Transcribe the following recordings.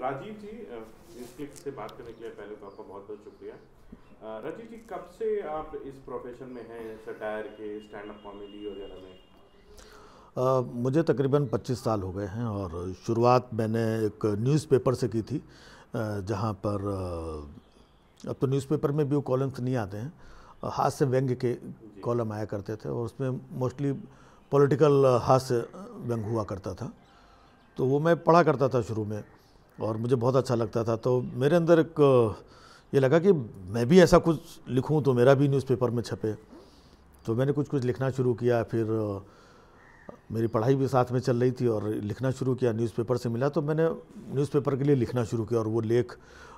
राजीव जी इस क्लिप से बात करने के लिए पहले तो आपका बहुत बहुत शुक्रिया। राजीव जी कब से आप इस प्रोफेशन में हैं सटायर के स्टैंड अप कॉमेडी वगैरह में? आ, मुझे तकरीबन 25 साल हो गए हैं और शुरुआत मैंने एक न्यूज़पेपर से की थी जहाँ पर अब तो न्यूज़पेपर में भी वो कॉलम्स नहीं आते हैं। हाथ से व्यंग के कॉलम आया करते थे और उसमें मोस्टली पॉलिटिकल हास्य व्यंग हुआ करता था। तो वो मैं पढ़ा करता था शुरू में। और मुझे बहुत अच्छा लगता था। तो मेरे अंदर एक, ये लगा कि मैं भी ऐसा कुछ लिखूं तो मेरा भी न्यूज़पेपर में छपे। तो मैंने कुछ कुछ लिखना शुरू किया, फिर, मेरी पढ़ाई भी साथ में चल रही थी और लिखना शुरू किया न्यूज़पेपर से मिला। तो मैंने न्यूज़पेपर के लिए लिखना शुरू किया और वो लेख,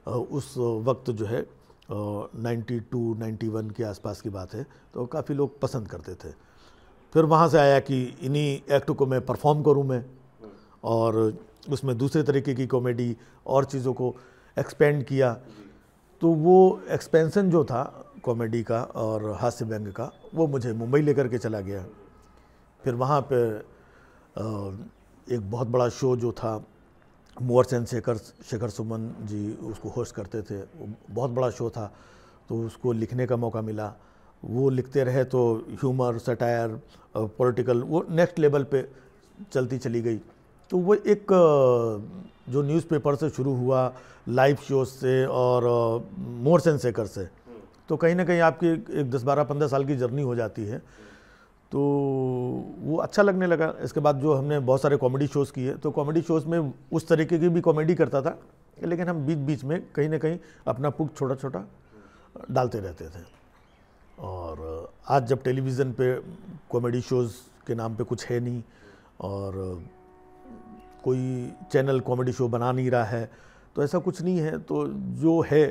उस वक्त जो है नाइन्टी टू नाइन्टी वन के आसपास की बात है। तो काफ़ी लोग पसंद करते थे। फिर वहाँ से आया कि इन्हीं एक्ट को मैं परफॉर्म करूँ मैं। और उसमें दूसरे तरीके की कॉमेडी और चीज़ों को एक्सपेंड किया तो वो एक्सपेंसन जो था कॉमेडी का और हास्य व्यंग का, वो मुझे मुंबई लेकर के चला गया। फिर वहाँ पे एक बहुत बड़ा शो जो था मोअर एंड शेखर शेखर सुमन जी उसको होस्ट करते थे। बहुत बड़ा शो था तो उसको लिखने का मौका मिला। वो लिखते रहे तो ह्यूमर सटायर पॉलिटिकल वो नेक्स्ट लेवल पे चलती चली गई। तो वो एक जो न्यूज़पेपर से शुरू हुआ लाइव शोज़ से और मोर सेंसेकर सेकर से तो कहीं ना कहीं आपकी एक दस बारह पंद्रह साल की जर्नी हो जाती है। तो वो अच्छा लगने लगा। इसके बाद जो हमने बहुत सारे कॉमेडी शोज़ किए तो कॉमेडी शोज़ में उस तरीके की भी कॉमेडी करता था, लेकिन हम बीच बीच में कहीं ना कहीं अपना पुट छोटा छोटा डालते रहते थे। और, आज जब टेलीविज़न पे कॉमेडी शोज़ के नाम पे कुछ है नहीं, और कोई चैनल कॉमेडी शो बना नहीं रहा है तो ऐसा कुछ नहीं है। तो जो है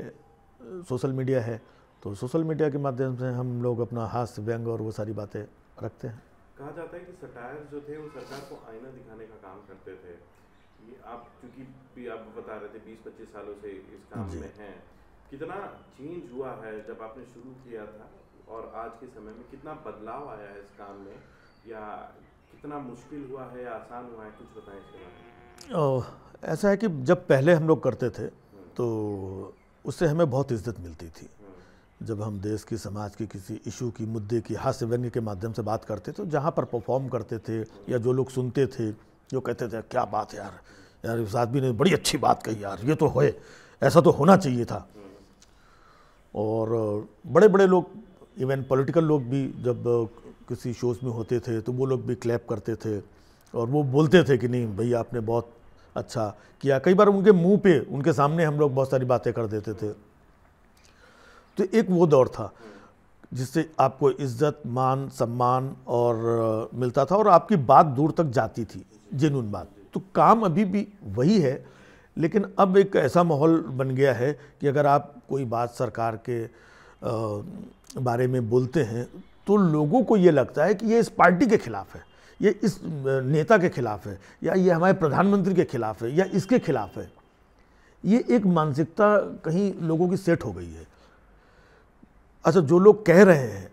सोशल मीडिया है तो सोशल मीडिया के माध्यम से हम लोग अपना हास्य व्यंग और वो सारी बातें रखते हैं। कहा जाता है कि सटायर जो थे वो सरकार को आईना दिखाने का काम करते थे। ये आप क्योंकि भी आप बता रहे थे बीस पच्चीस सालों से इस काम में हैं। कितना चेंज हुआ है जब आपने शुरू किया था? और आज के समय में कितना बदलाव आया है इस काम में? या कितना मुश्किल हुआ है या आसान हुआ है कुछ बताएँ इसके बारे में। ऐसा है कि जब पहले हम लोग करते थे तो उससे हमें बहुत इज़्ज़त मिलती थी। जब हम देश की समाज की किसी इशू की मुद्दे की हास्य व्यंग्य के माध्यम से बात करते तो जहाँ पर परफॉर्म करते थे या जो लोग सुनते थे जो कहते थे क्या बात है यार यार इस आदमी ने बड़ी अच्छी बात कही यार ये तो होए ऐसा तो होना चाहिए था। और बड़े बड़े लोग इवन पॉलिटिकल लोग भी जब किसी शोज़ में होते थे तो वो लोग भी क्लैप करते थे और वो बोलते थे कि नहीं भैया आपने बहुत अच्छा किया। कई बार उनके मुँह पे, उनके सामने हम लोग बहुत सारी बातें कर देते थे। तो एक वो दौर था जिससे आपको इज़्ज़त, मान, सम्मान और मिलता था और आपकी बात दूर तक जाती थी जेनुन बात। तो काम अभी भी वही है, लेकिन अब एक ऐसा माहौल बन गया है कि अगर आप कोई बात सरकार के बारे में बोलते हैं तो लोगों को ये लगता है कि ये इस पार्टी के खिलाफ है, ये इस नेता के खिलाफ है, या ये हमारे प्रधानमंत्री के खिलाफ है, या इसके खिलाफ है। ये एक मानसिकता कहीं लोगों की सेट हो गई है। अच्छा जो लोग कह रहे हैं,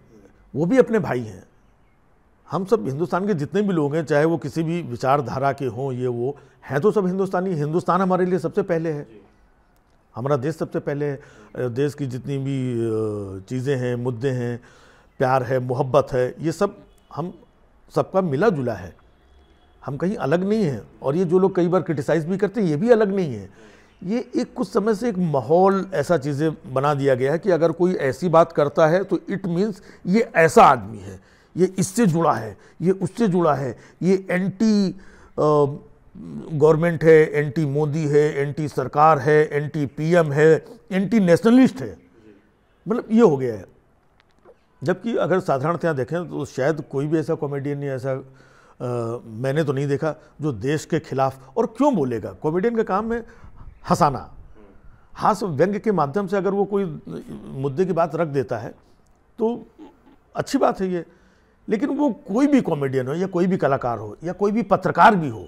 वो भी अपने भाई हैं। हम सब हिंदुस्तान के जितने भी लोग हैं, चाहे वो किसी भी विचारधारा के हों, ये वो हैं तो सब हिंदुस्तानी। हिंदुस्तान हमारे लिए सबसे पहले है। हमारा देश सबसे पहले है। देश की जितनी भी चीज़ें हैं, मुद्दे हैं प्यार है, मोहब्बत है, ये सब हम, सबका मिला जुला है। हम कहीं अलग नहीं हैं और ये जो लोग कई बार क्रिटिसाइज़ भी करते हैं, ये भी अलग नहीं है। ये एक कुछ समय से एक माहौल ऐसा चीज़ें बना दिया गया है कि अगर कोई ऐसी बात करता है तो इट मीन्स ये ऐसा आदमी है, ये इससे जुड़ा है, ये उससे जुड़ा है, ये एंटी गवर्नमेंट है एंटी मोदी है एंटी सरकार है एंटी पीएम है एंटी नेशनलिस्ट है। मतलब ये हो गया है। जबकि अगर साधारणतया देखें तो शायद कोई भी ऐसा कॉमेडियन या ऐसा आ, मैंने तो नहीं देखा जो देश के खिलाफ और क्यों बोलेगा? कॉमेडियन का काम है हंसाना। हास व्यंग्य के माध्यम से अगर वो कोई मुद्दे की बात रख देता है तो अच्छी बात है ये। लेकिन वो कोई भी कॉमेडियन हो या कोई भी कलाकार हो या कोई भी पत्रकार भी हो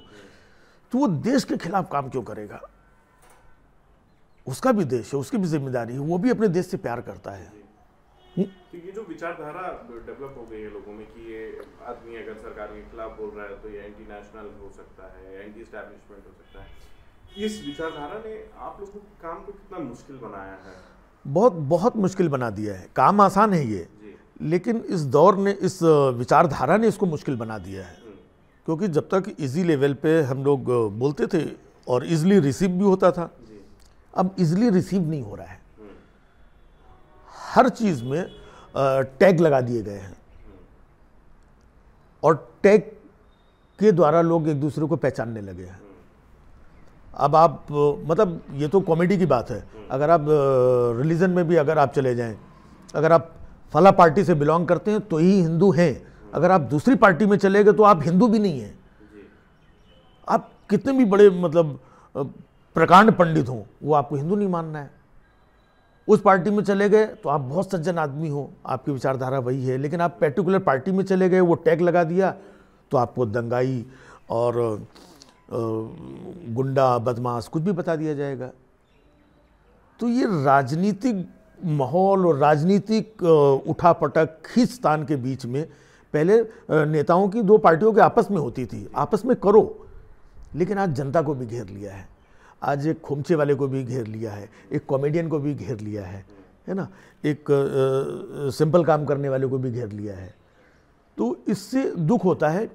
तो वो देश के खिलाफ काम क्यों करेगा? उसका भी देश है उसकी भी ज़िम्मेदारी है वो भी अपने देश से प्यार करता है। तो ये जो विचारधारा डेवलप हो गई है लोगों में कि ये आदमी अगर सरकार के खिलाफ बोल रहा है तो ये एंटी नेशनल हो सकता है एंटी स्टैब्लिशमेंट हो सकता है। इस विचारधारा ने आप लोगों के काम को कितना मुश्किल बनाया है? बहुत बहुत मुश्किल बना दिया है। काम आसान है ये लेकिन इस दौर ने इस विचारधारा ने इसको मुश्किल बना दिया है। हम्म, क्योंकि जब तक इजी लेवल पे हम लोग बोलते थे और इजली रिसीव भी होता था अब इजली रिसीव नहीं हो रहा है। हर चीज़ में टैग लगा दिए गए हैं। और टैग के द्वारा लोग एक दूसरे को पहचानने लगे हैं। अब आप मतलब ये तो कॉमेडी की बात है। अगर आप रिलीजन में भी अगर आप चले जाएँ, अगर आप फला पार्टी से बिलोंग करते हैं तो ही हिंदू हैं। अगर आप दूसरी पार्टी में चले गए तो आप हिंदू भी नहीं हैं। आप कितने भी बड़े मतलब प्रकांड पंडित हों, वो आपको हिंदू नहीं मानना है। उस पार्टी में चले गए तो आप बहुत सज्जन आदमी हो। आपकी विचारधारा वही है। लेकिन आप पर्टिकुलर पार्टी में चले गए, वो टैग लगा दिया तो आपको दंगाई और गुंडा, बदमाश, कुछ भी बता दिया जाएगा। तो ये राजनीतिक माहौल और राजनीतिक उठापटक खींचतान के बीच में पहले नेताओं की दो पार्टियों के आपस में होती थी। आपस में करो, लेकिन आज जनता को भी घेर लिया है। आज एक खोमचे वाले को भी घेर लिया है एक कॉमेडियन को भी घेर लिया है है ना? एक अ, सिंपल काम करने वाले को भी घेर लिया है। तो इससे दुख होता है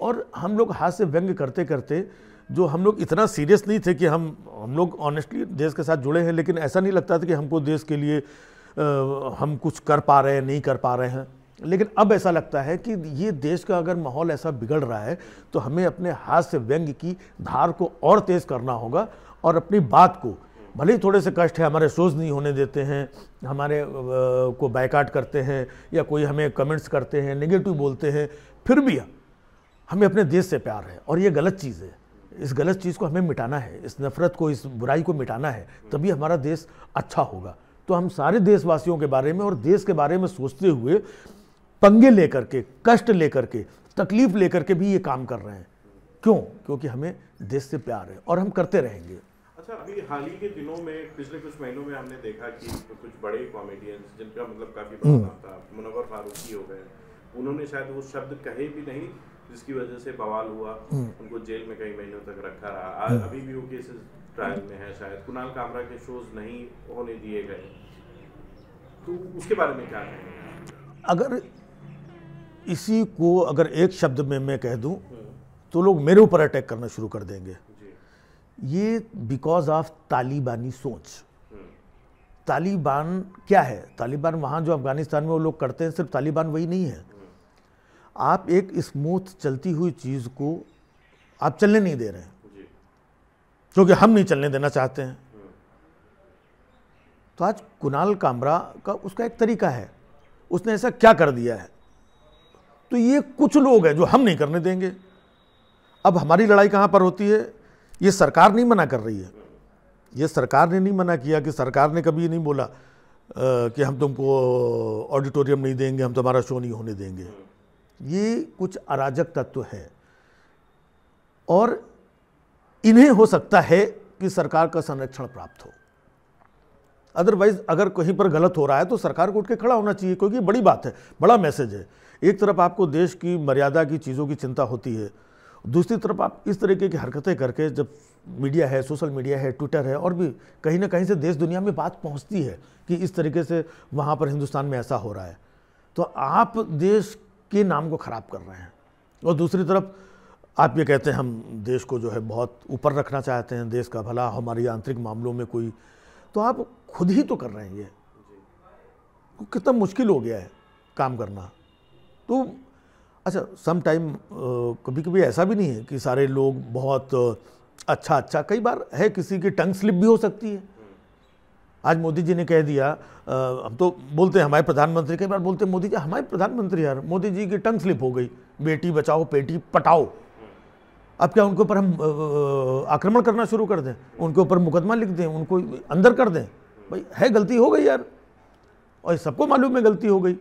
और हम लोग हाथ से व्यंग करते करते जो हम लोग इतना सीरियस नहीं थे कि हम हम लोग ऑनेस्टली देश के साथ जुड़े हैं लेकिन ऐसा नहीं लगता था कि हमको देश के लिए अ, हम कुछ कर पा रहे हैं नहीं कर पा रहे हैं। लेकिन अब ऐसा लगता है कि ये देश का अगर माहौल ऐसा बिगड़ रहा है तो हमें अपने हाथ से व्यंग की धार को और तेज़ करना होगा और अपनी बात को, भले ही थोड़े से कष्ट है, हमारे शोज़ नहीं होने देते हैं, हमारे को बायकाट करते हैं या कोई हमें कमेंट्स करते हैं नेगेटिव बोलते हैं, फिर भी हमें अपने देश से प्यार है और ये गलत चीज़ है। इस गलत चीज़ को हमें मिटाना है, इस नफ़रत को, इस बुराई को मिटाना है, तभी हमारा देश अच्छा होगा। तो हम सारे देशवासियों के बारे में और देश के बारे में सोचते हुए पंगे लेकर के कष्ट लेकर के तकलीफ़ लेकर के भी ये काम कर रहे हैं। क्यों? क्योंकि हमें देश से प्यार है और हम करते रहेंगे। अच्छा अभी हाल ही के दिनों में पिछले कुछ महीनों में हमने देखा कि कुछ बड़े कॉमेडियंस जिनका मतलब काफ़ी बड़ा था मुनव्वर फारूकी हो गए उन्होंने शायद वो शब्द कहे भी नहीं जिसकी वजह से बवाल हुआ उनको जेल में कई महीनों तक रखा रहा। आज अभी भी वो केसेस ट्रायल में है शायद। कुणाल कामरा के शोज़ नहीं होने दिए गए। तो उसके बारे में क्या कहेंगे? अगर इसी को अगर एक शब्द में मैं कह दूँ तो लोग मेरे ऊपर अटैक करना शुरू कर देंगे। ये बिकॉज़ ऑफ़ तालिबानी सोच। तालिबान क्या है? तालिबान वहाँ जो अफ़गानिस्तान में वो लोग करते हैं, सिर्फ़ तालिबान वही नहीं है। आप एक स्मूथ चलती हुई चीज़ को आप चलने नहीं दे रहे हैं। क्योंकि हम नहीं चलने देना चाहते हैं। तो आज कुणाल कामरा का उसका एक तरीका है। उसने ऐसा क्या कर दिया है? तो ये कुछ लोग हैं जो हम नहीं करने देंगे। अब हमारी लड़ाई कहाँ पर होती है? ये सरकार नहीं मना कर रही है। ये सरकार ने नहीं मना किया कि सरकार ने कभी ये नहीं बोला कि हम तुमको ऑडिटोरियम नहीं देंगे, हम तुम्हारा शो नहीं होने देंगे। ये कुछ अराजक तत्व है। और इन्हें हो सकता है कि सरकार का संरक्षण प्राप्त हो। अदरवाइज़ अगर कहीं पर गलत हो रहा है तो सरकार को उठ के खड़ा होना चाहिए, क्योंकि बड़ी बात है, बड़ा मैसेज है। एक तरफ़ आपको देश की मर्यादा की चीज़ों की चिंता होती है, दूसरी तरफ़ आप इस तरीके की हरकतें करके, जब मीडिया है सोशल मीडिया है ट्विटर है, और भी कहीं ना कहीं से देश दुनिया में बात पहुँचती है कि इस तरीके से वहाँ पर हिंदुस्तान में ऐसा हो रहा है तो आप देश के नाम को ख़राब कर रहे हैं। और दूसरी तरफ़, आप ये कहते हैं, हम देश को जो है बहुत ऊपर रखना चाहते हैं, देश का भला, हमारी आंतरिक मामलों में कोई तो आप खुद ही तो कर रहे हैं ये। तो कितना मुश्किल हो गया है काम करना। तो अच्छा सम टाइम कभी कभी ऐसा भी नहीं है कि सारे लोग बहुत अच्छा अच्छा कई बार है किसी की टंग स्लिप भी हो सकती है। आज मोदी जी ने कह दिया अ, हम तो बोलते हैं हमारे प्रधानमंत्री कई बार बोलते हैं मोदी जी हमारे प्रधानमंत्री यार मोदी जी की टंग स्लिप हो गई। बेटी बचाओ बेटी पटाओ। अब क्या उनके ऊपर हम आक्रमण करना शुरू कर दें? उनके ऊपर मुकदमा लिख दें? उनको अंदर कर दें? भाई, है गलती हो गई यार। और सबको मालूम है गलती हो गई।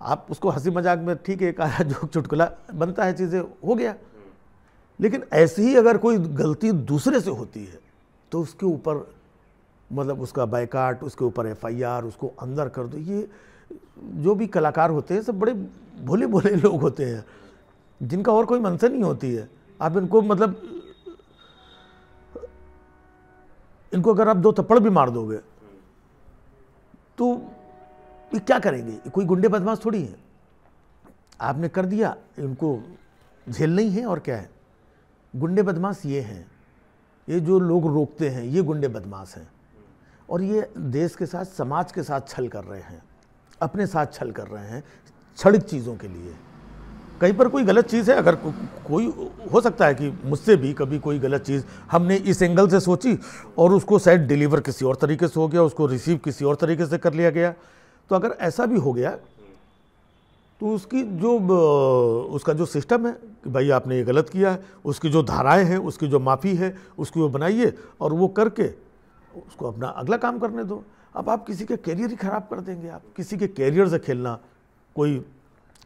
आप उसको हँसी मज़ाक में, ठीक है कहा जो चुटकुला, बनता है चीज़ें, हो गया। लेकिन ऐसे ही अगर कोई गलती दूसरे से होती है तो उसके ऊपर मतलब उसका बायकाट, उसके ऊपर एफआईआर, उसको अंदर कर दो, ये जो भी कलाकार होते हैं, सब बड़े भोले भोले लोग होते हैं, जिनका और कोई मनसा नहीं होती है। आप इनको मतलब इनको अगर आप दो थप्पड़ भी मार दोगे तो ये क्या करेंगे? कोई गुंडे बदमाश थोड़ी है। आपने कर दिया, इनको झेल नहीं है और क्या है? गुंडे बदमाश ये हैं। ये जो लोग रोकते हैं, ये गुंडे बदमाश हैं। और ये देश के साथ, समाज के साथ छल कर रहे हैं। अपने साथ छल कर रहे हैं, क्षणिक चीज़ों के लिए। कहीं पर कोई गलत चीज़ है? अगर को, कोई हो सकता है कि मुझसे भी कभी कोई गलत चीज़ हमने इस एंगल से सोची और उसको शायद डिलीवर किसी और तरीके से हो गया उसको रिसीव किसी और तरीके से कर लिया गया। तो अगर ऐसा भी हो गया तो उसकी जो उसका जो सिस्टम है कि भाई आपने ये गलत किया है उसकी जो धाराएँ हैं उसकी जो माफ़ी है उसकी वो बनाइए और वो करके उसको अपना अगला काम करने दो। अब आप किसी के कैरियर ही ख़राब कर देंगे आप। किसी के कैरियर से खेलना कोई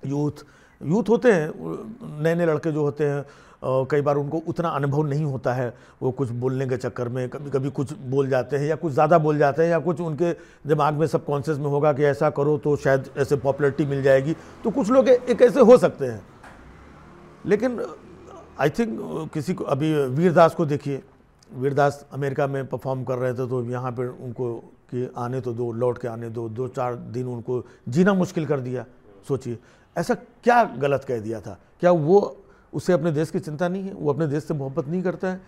यूथ यूथ होते हैं नए नए लड़के जो होते हैं कई बार उनको उतना अनुभव नहीं होता है, वो कुछ बोलने के चक्कर में कभी कभी कुछ बोल जाते हैं या कुछ ज़्यादा बोल जाते हैं या कुछ उनके दिमाग में सब कॉन्शियस में होगा कि ऐसा करो तो शायद ऐसे पॉपुलरिटी मिल जाएगी तो कुछ लोग एक ऐसे हो सकते हैं। लेकिन, आई थिंक, किसी को, अभी वीरदास को देखिए, वीरदास अमेरिका में परफॉर्म कर रहे थे तो यहाँ पर उनको कि आने तो दो, लौट के आने दो दो चार दिन उनको जीना मुश्किल कर दिया, सोचिए। ऐसा क्या गलत कह दिया था? क्या वो उसे अपने देश की चिंता नहीं है? वो अपने देश से मोहब्बत नहीं करता है?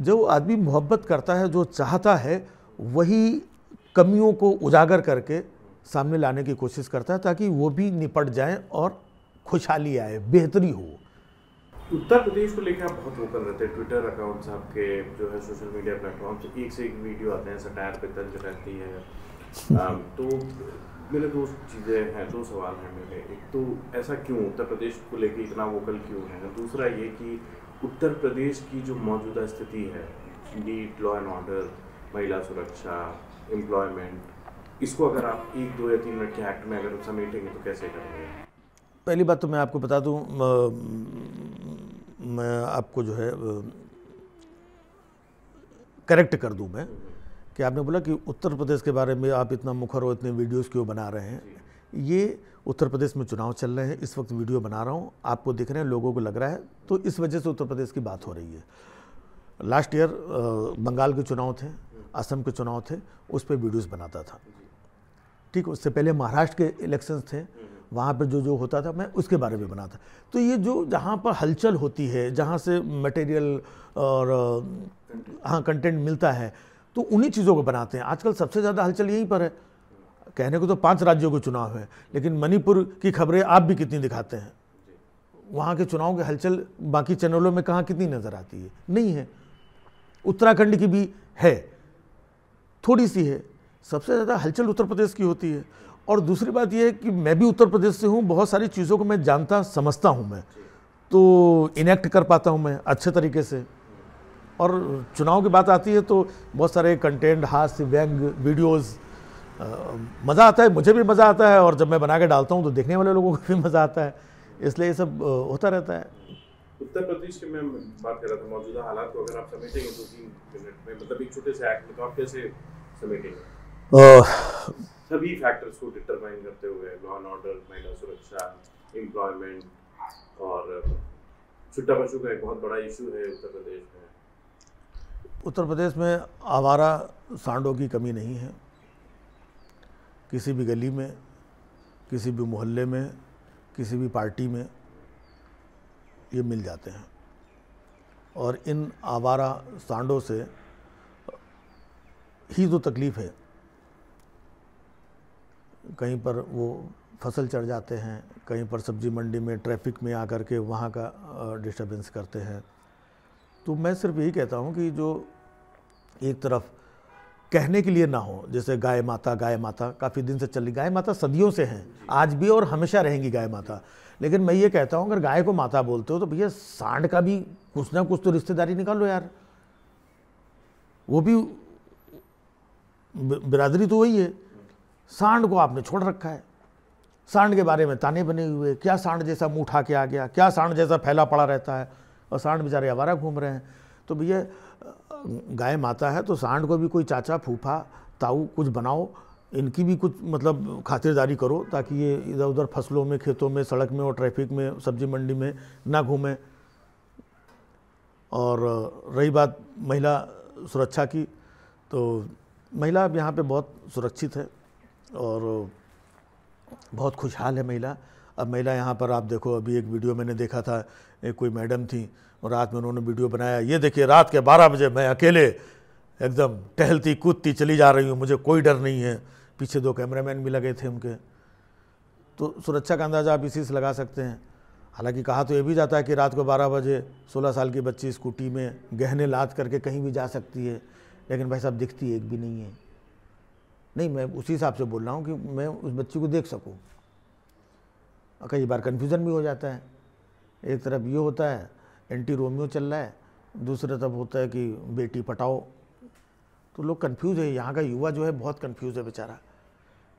जो आदमी मोहब्बत करता है जो चाहता है वही कमियों को उजागर करके सामने लाने की कोशिश करता है ताकि वो भी निपट जाए और खुशहाली आए बेहतरी हो। उत्तर प्रदेश को लेकर आप बहुत वोकल रहते हैं ट्विटर अकाउंट्स आपके जो है सोशल मीडिया प्लेटफॉर्म से एक से एक वीडियो आते हैं सटायर पे तंज रहती है। तो मेरे दो चीज़ें हैं, दो सवाल हैं मेरे। एक तो ऐसा क्यों? उत्तर प्रदेश को लेकर इतना वोकल क्यों है? दूसरा ये कि उत्तर प्रदेश की जो मौजूदा स्थिति है नीट लॉ एंड ऑर्डर महिला सुरक्षा एम्प्लॉयमेंट इसको अगर आप एक, दो या तीन मिनट के एक्ट में अगर समेटेंगे तो कैसे करेंगे? पहली बात तो मैं आपको बता दूँ, मैं आपको जो है करेक्ट कर दूँ मैं। कि आपने बोला कि उत्तर प्रदेश के बारे में आप इतना मुखर हो, इतने वीडियोस क्यों बना रहे हैं? ये उत्तर प्रदेश में चुनाव चल रहे हैं, इस वक्त वीडियो बना रहा हूँ, आपको दिख रहे हैं, लोगों को लग रहा है तो इस वजह से उत्तर प्रदेश की बात हो रही है। लास्ट ईयर बंगाल के चुनाव थे, असम के चुनाव थे, उस पर वीडियोज़ बनाता था। ठीक, उससे पहले महाराष्ट्र के इलेक्शंस थे, वहाँ पर जो जो होता था, मैं उसके बारे में बनाता। तो ये जो जहाँ पर हलचल होती है, जहाँ से मटेरियल और हाँ कंटेंट मिलता है तो उन्हीं चीज़ों को बनाते हैं। आजकल सबसे ज़्यादा हलचल यहीं पर है। कहने को तो पाँच राज्यों के चुनाव है, लेकिन मणिपुर की खबरें आप भी कितनी दिखाते हैं? वहाँ के चुनाव के हलचल बाकी चैनलों में कहाँ कितनी नज़र आती है? नहीं है। उत्तराखंड की भी है। थोड़ी सी है। सबसे ज़्यादा हलचल उत्तर प्रदेश की होती है। और दूसरी बात यह है कि मैं भी उत्तर प्रदेश से हूँ, बहुत सारी चीज़ों को मैं जानता, समझता हूँ मैं। तो इनेक्ट कर पाता हूँ मैं अच्छे तरीके से। और चुनाव की बात आती है तो बहुत सारे कंटेंट हास्य व्यंग वीडियोस मज़ा आता है मुझे भी मज़ा आता है और जब मैं बना के डालता हूँ तो देखने वाले लोगों को भी मज़ा आता है। इसलिए ये सब होता रहता है। उत्तर प्रदेश की मैं बात कर रहा था मौजूदा हालात को अगर आप समेटेंगे दो तीन मिनट में मतलब एक छोटे से एक्ट में तो आप कैसे समेटेंगे? सभी फैक्टर्स को डिटरमाइन करते हुए लॉ एंड ऑर्डर महिला सुरक्षा एम्प्लॉयमेंट और छुट्टा पशु का एक बहुत बड़ा इशू है उत्तर प्रदेश में। उत्तर प्रदेश में आवारा सांडों की कमी नहीं है। किसी भी गली में, किसी भी मोहल्ले में, किसी भी पार्टी में ये मिल जाते हैं। और इन आवारा सांडों से ही जो तकलीफ़ है, कहीं पर वो फ़सल चढ़ जाते हैं, कहीं पर सब्ज़ी मंडी में ट्रैफ़िक में आकर के वहाँ का डिस्टरबेंस करते हैं। तो मैं सिर्फ़ यही कहता हूँ कि जो एक तरफ़ कहने के लिए ना हो, जैसे गाय माता गाय माता, काफ़ी दिन से चल, गाय माता सदियों से हैं, आज भी और हमेशा रहेंगी गाय माता। लेकिन मैं ये कहता हूँ, अगर गाय को माता बोलते हो तो भैया सांड का भी कुछ ना कुछ तो रिश्तेदारी निकालो यार। वो भी बिरादरी तो वही है। सांड को आपने छोड़ रखा है। सांड के बारे में ताने बने हुए, क्या सांड जैसा मुँह उठा के आ गया, क्या सांड जैसा फैला पड़ा रहता है। और सांड बेचारे आवारा घूम रहे हैं। तो भैया, गाय माता है तो सांड को भी कोई चाचा, फूफा, ताऊ कुछ बनाओ, इनकी भी कुछ मतलब खातिरदारी करो ताकि ये इधर उधर फ़सलों में, खेतों में, सड़क में और ट्रैफ़िक में, सब्ज़ी मंडी में ना घूमें। और रही बात महिला सुरक्षा की तो महिला अब यहाँ पे बहुत सुरक्षित है और बहुत खुशहाल है महिला। अब महिला, यहाँ पर आप देखो, अभी एक वीडियो मैंने देखा था, एक कोई मैडम थी, और रात में उन्होंने वीडियो बनाया। ये देखिए, रात के बारह बजे मैं अकेले एकदम टहलती कूदती चली जा रही हूँ, मुझे कोई डर नहीं है। पीछे दो कैमरामैन भी लगे थे उनके। तो सुरक्षा का अंदाज़ा आप इसी से लगा सकते हैं। हालाँकि कहा तो ये भी जाता है कि रात को 12 बजे 16 साल की बच्ची स्कूटी में गहने लाद करके कहीं भी जा सकती है, लेकिन भाई साहब दिखती एक भी नहीं है। नहीं, मैं उसी हिसाब से बोल रहा हूँ कि मैं उस बच्ची को देख सकूँ। कई बार कन्फ्यूज़न भी हो जाता है। एक तरफ़ ये होता है एंटी रोमियो चल रहा है दूसरे तरफ़ होता है कि बेटी पटाओ। तो लोग कंफ्यूज है यहाँ का युवा जो है बहुत कंफ्यूज है बेचारा।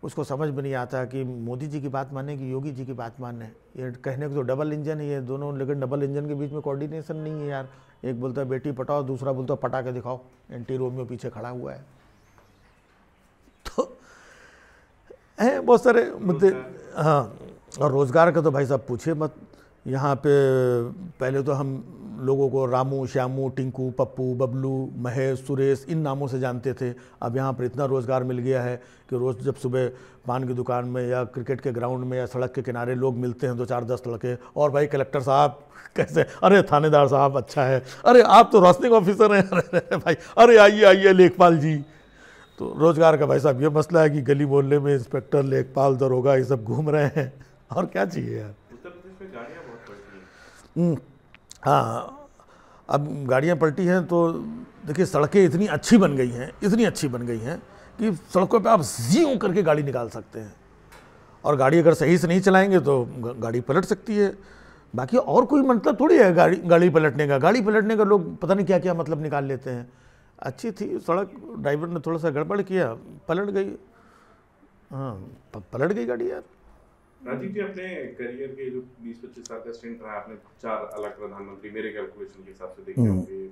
उसको समझ में नहीं आता कि मोदी जी की बात माने कि योगी जी की बात माने। ये कहने को तो डबल इंजन ही है ये दोनों लेकिन डबल इंजन के बीच में कोऑर्डिनेशन नहीं है यार। एक बोलता है बेटी पटाओ दूसरा बोलता है पटा के दिखाओ। एंटी रोमियो पीछे खड़ा हुआ है। तो हैं बहुत सारे मुद्दे। हाँ। और रोज़गार का तो भाई साहब पूछे मत। यहाँ पे पहले तो हम लोगों को रामू, श्यामू, टिंकू, पप्पू, बबलू, महेश, सुरेश, इन नामों से जानते थे। अब यहाँ पर इतना रोज़गार मिल गया है कि रोज़ जब सुबह पान की दुकान में या क्रिकेट के ग्राउंड में या सड़क के किनारे लोग मिलते हैं, दो चार दस लड़के, और भाई कलेक्टर साहब कैसे, अरे थानेदार साहब अच्छा है। अरे आप तो रोशनिंग ऑफिसर हैं। अरे भाई, अरे आइए आइए, लेखपाल जी। तो रोज़गार का भाई साहब ये मसला है कि गली मोहल्ले में इंस्पेक्टर लेखपाल, दरोगा ये सब घूम रहे हैं। और क्या चाहिए यार? उत्तर प्रदेश में गाड़ियाँ बहुत बढ़ती हैं। हम्म, हाँ अब गाड़ियाँ पलटी हैं तो देखिए सड़कें इतनी अच्छी बन गई हैं इतनी अच्छी बन गई हैं कि सड़कों पे आप जीव करके गाड़ी निकाल सकते हैं। और गाड़ी अगर सही से नहीं चलाएँगे तो गाड़ी पलट सकती है। बाकी और कोई मतलब थोड़ी है गाड़ी गाड़ी पलटने का। गाड़ी पलटने का लोग पता नहीं क्या क्या मतलब निकाल लेते हैं। अच्छी थी सड़क ड्राइवर ने थोड़ा सा गड़बड़ किया पलट गई। हाँ पलट गई गाड़ी यार। राजीव जी अपने करियर के जो 20-25 साल का स्टेंट रहा आपने चार अलग प्रधानमंत्री मेरे कैलकुलेशन के हिसाब से देखे हम्म। होंगे।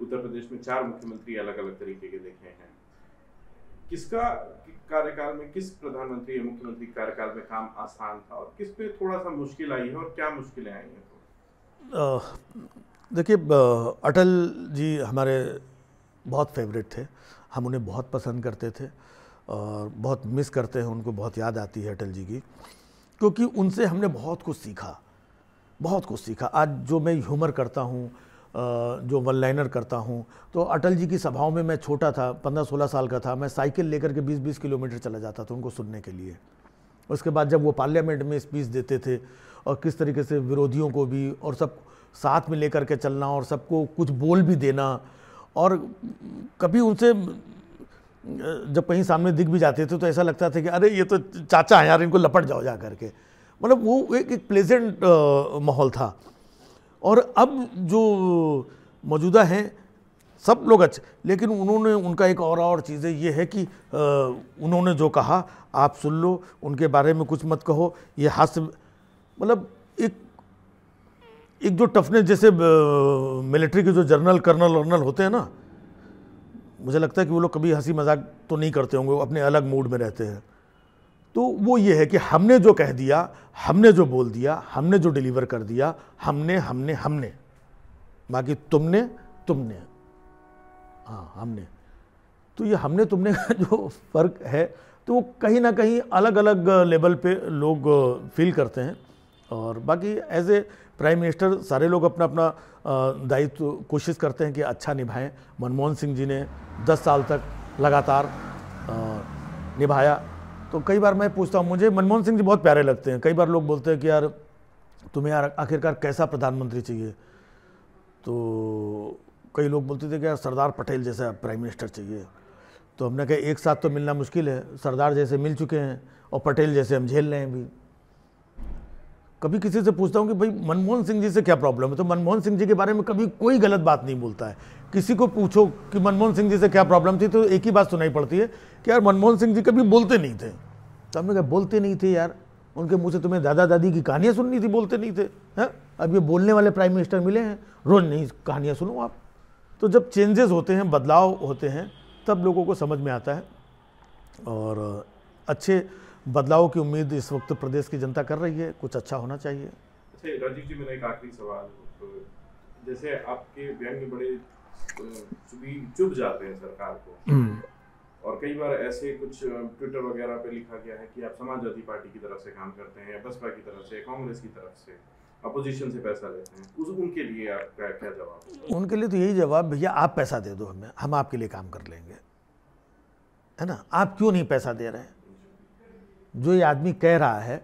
उत्तर प्रदेश में चार मुख्यमंत्री अलग अलग तरीके के देखे हैं। किसका कार्यकाल में किस प्रधानमंत्री या मुख्यमंत्री कार्यकाल में काम आसान था और किस पे थोड़ा सा मुश्किल आई है और क्या मुश्किलें आई हैं? देखिए अटल जी हमारे बहुत फेवरेट थे। हम उन्हें बहुत पसंद करते थे और बहुत मिस करते हैं उनको बहुत याद आती है अटल जी की। क्योंकि उनसे हमने बहुत कुछ सीखा, बहुत कुछ सीखा। आज जो मैं ह्यूमर करता हूँ जो वन लाइनर करता हूँ तो अटल जी की सभाओं में मैं छोटा था पंद्रह सोलह साल का था, मैं साइकिल लेकर के बीस बीस किलोमीटर चला जाता था उनको सुनने के लिए। उसके बाद जब वो पार्लियामेंट में स्पीच देते थे और किस तरीके से विरोधियों को भी और सब साथ में लेकर के चलना और सबको कुछ बोल भी देना और कभी उनसे जब कहीं सामने दिख भी जाते थे तो ऐसा लगता था कि अरे ये तो चाचा हैं यार इनको लपट जाओ जा करके। मतलब वो एक एक प्लेजेंट माहौल था। और अब जो मौजूदा हैं सब लोग अच्छे लेकिन उन्होंने उनका एक और और चीज़ें ये है कि आ, उन्होंने जो कहा आप सुन लो उनके बारे में कुछ मत कहो ये हास्य मतलब एक एक जो टफनेस जैसे मिलिट्री के जो जनरल कर्नल वर्नल होते हैं ना मुझे लगता है कि वो लोग कभी हँसी मज़ाक तो नहीं करते होंगे, वो अपने अलग मूड में रहते हैं। तो वो ये है कि हमने जो कह दिया, हमने जो बोल दिया, हमने जो डिलीवर कर दिया, हमने हमने हमने। बाकी तुमने तुमने। हाँ हमने। तो ये हमने, तुमने का जो फ़र्क है तो वो कहीं ना कहीं अलग अलग लेवल पे लोग फील करते हैं। और बाकी एज ए प्राइम मिनिस्टर सारे लोग अपना अपना दायित्व कोशिश करते हैं कि अच्छा निभाएँ। मनमोहन सिंह जी ने 10 साल तक लगातार निभाया। तो कई बार मैं पूछता हूँ, मुझे मनमोहन सिंह जी बहुत प्यारे लगते हैं। कई बार लोग बोलते हैं कि यार, तुम्हें यार आखिरकार कैसा प्रधानमंत्री चाहिए? तो कई लोग बोलते थे कि यार, सरदार पटेल जैसा प्राइम मिनिस्टर चाहिए। तो हमने कहा, एक साथ तो मिलना मुश्किल है। सरदार जैसे मिल चुके हैं और पटेल जैसे हम झेल रहे हैं भी। कभी किसी से पूछता हूँ कि भाई, मनमोहन सिंह जी से क्या प्रॉब्लम है? तो मनमोहन सिंह जी के बारे में कभी कोई गलत बात नहीं बोलता है। किसी को पूछो कि मनमोहन सिंह जी से क्या प्रॉब्लम थी तो एक ही बात सुनाई पड़ती है कि यार, मनमोहन सिंह जी कभी बोलते नहीं थे। तो हमने कहा, बोलते नहीं थे यार। उनके मुँह से तुम्हें दादा दादी की कहानियाँ सुननी थी, बोलते नहीं थे, हैं? अब ये बोलने वाले प्राइम मिनिस्टर मिले हैं, रोज़ नहीं कहानियाँ सुनो आप। तो जब चेंजेस होते हैं, बदलाव होते हैं, तब लोगों को समझ में आता है। और अच्छे बदलाव की उम्मीद इस वक्त प्रदेश की जनता कर रही है? कुछ अच्छा होना चाहिए? अच्छा राजीव जी मेरा एक आखिरी सवाल। तो जैसे आपके व्यंग्य बड़े चुभ जाते हैं सरकार को। हम्म। और कई बार ऐसे कुछ ट्विटर वगैरह पे लिखा गया है कि आप समाजवादी पार्टी की तरफ़ से काम करते हैं या बसपा की तरफ़ से कांग्रेस की तरफ़ से अपोजिशन से पैसा लेते हैं। उस उनके लिए आपका क्या जवाब उनके लिए तो यही जवाब भैया आप पैसा दे दो हमें हम आपके लिए काम कर लेंगे। है ना? आप क्यों नहीं पैसा दे रहे हैं? जो ये आदमी कह रहा है,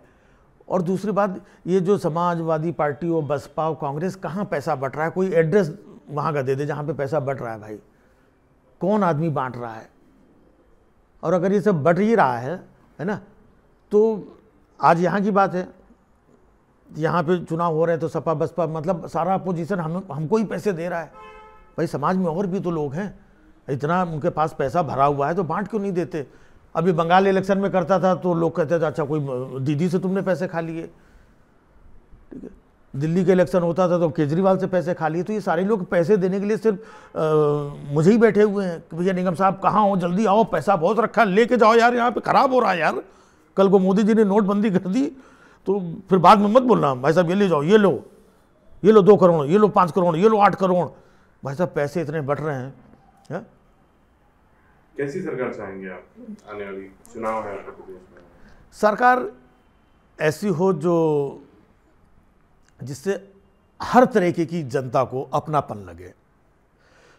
और दूसरी बात, ये जो समाजवादी पार्टी और बसपा और कांग्रेस, कहाँ पैसा बट रहा है? कोई एड्रेस वहाँ का दे दे जहाँ पे पैसा बट रहा है भाई। कौन आदमी बांट रहा है? और अगर ये सब बट ही रहा है है ना तो आज यहाँ की बात है। यहाँ पे चुनाव हो रहे हैं तो सपा, बसपा मतलब सारा अपोजिशन हम, हमको ही पैसे दे रहा है। भाई, समाज में और भी तो लोग हैं। इतना उनके पास पैसा भरा हुआ है तो बांट क्यों नहीं देते? अभी बंगाल इलेक्शन में करता था तो लोग कहते थे अच्छा कोई दीदी से तुमने पैसे खा लिए? ठीक है। दिल्ली के इलेक्शन होता था तो केजरीवाल से पैसे खा लिए। तो ये सारे लोग पैसे देने के लिए सिर्फ़ आ, मुझे ही बैठे हुए हैं कि भैया निगम साहब कहाँ हो? जल्दी आओ पैसा बहुत रखा लेके जाओ यार यहाँ पे खराब हो रहा है यार। कल को मोदी जी ने नोटबंदी कर दी तो फिर बाद में मत बोलना भाई साहब ये ले जाओ ये लो। ये लो दो करोड़ ये लो पाँच करोड़ ये लो आठ करोड़। भाई साहब पैसे इतने बढ़ रहे हैं है? कैसी सरकार चाहेंगे आप आने वाली चुनाव है उत्तर प्रदेश में? सरकार ऐसी हो जो जिससे हर तरीके की जनता को अपनापन लगे।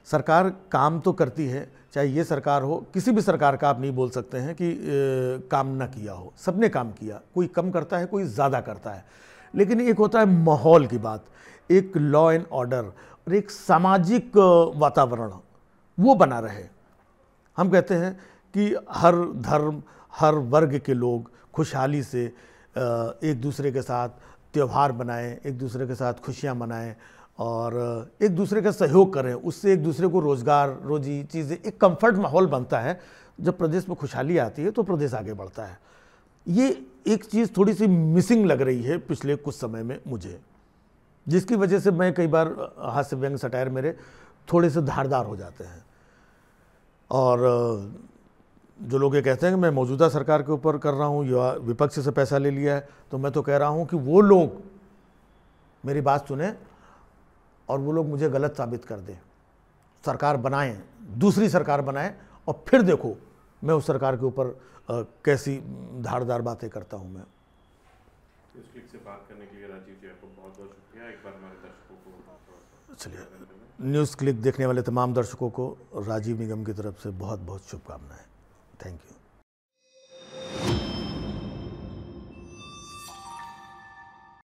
सरकार काम तो करती है चाहे ये सरकार हो किसी भी सरकार का आप नहीं बोल सकते हैं कि ए, काम ना किया हो। सबने काम किया कोई कम करता है कोई ज़्यादा करता है। लेकिन एक होता है माहौल की बात एक लॉ एंड ऑर्डर और एक सामाजिक वातावरण वो बना रहे। हम कहते हैं कि हर धर्म, हर वर्ग के लोग खुशहाली से एक दूसरे के साथ त्यौहार बनाएँ एक दूसरे के साथ खुशियाँ मनाएँ और एक दूसरे का सहयोग करें। उससे एक दूसरे को रोज़गार, रोजी चीज़ें, एक कंफर्ट माहौल बनता है। जब प्रदेश में खुशहाली आती है तो प्रदेश आगे बढ़ता है। ये एक चीज़ थोड़ी सी मिसिंग लग रही है पिछले कुछ समय में मुझे, जिसकी वजह से मैं कई बार हास्य व्यंग सटायर मेरे थोड़े से धारदार हो जाते हैं। और जो लोग ये कहते हैं कि मैं मौजूदा सरकार के ऊपर कर रहा हूँ या विपक्ष से पैसा ले लिया है तो मैं तो कह रहा हूँ कि वो लोग मेरी बात सुने और वो लोग मुझे गलत साबित कर दें। सरकार बनाएँ दूसरी सरकार बनाएँ और फिर देखो मैं उस सरकार के ऊपर कैसी धारदार बातें करता हूँ मैं। इस से बात करने के लिए राजीव जी आपको बहुत बहुत शुक्रिया। एक बार हमारे दर्शकों को चलिए। न्यूज़ क्लिक देखने वाले तमाम दर्शकों को राजीव निगम की तरफ़ से बहुत बहुत शुभकामनाएँ। Thank you.